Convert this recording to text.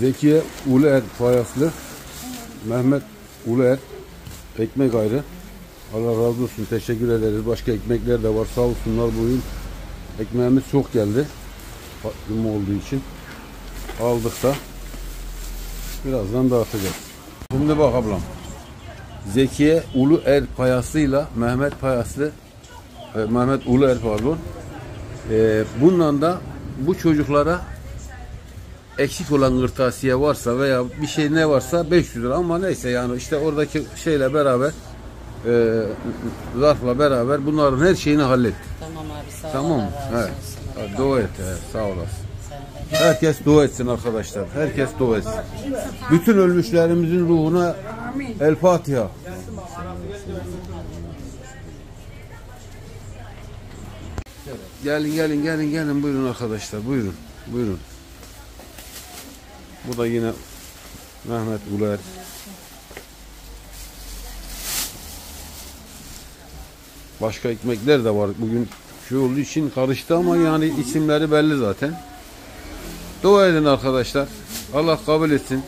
Zekiye Uluer Fayaslı, Mehmet Uluer, ekmek ayrı. Allah razı olsun, teşekkür ederiz. Başka ekmekler de var, sağ olsunlar bugün. Ekmeğimiz çok geldi. Cuma olduğu için. Aldık da. Birazdan dağıtacağız. Şimdi bak ablam. Zekiye Ulu Er payasıyla Mehmet Payaslı e, Mehmet Ulu Er pardon. E, bundan da bu çocuklara eksik olan kırtasiye varsa veya bir şey ne varsa 500 lira ama neyse yani işte oradaki şeyle beraber e, zarfla beraber bunların her şeyini hallettik. Tamam abi sağ ol. Tamam Evet. olsun. Dua et. evet, sağ olasın. Herkes dua etsin arkadaşlar. Herkes dua etsin. Bütün ölmüşlerimizin ruhuna El Fatiha. Gelin gelin gelin gelin buyurun arkadaşlar buyurun buyurun. Bu da yine Mehmet Uler. Başka ekmekler de var. Bugün şu olduğu için karıştı ama yani isimleri belli zaten. Dua edin arkadaşlar. Allah kabul etsin.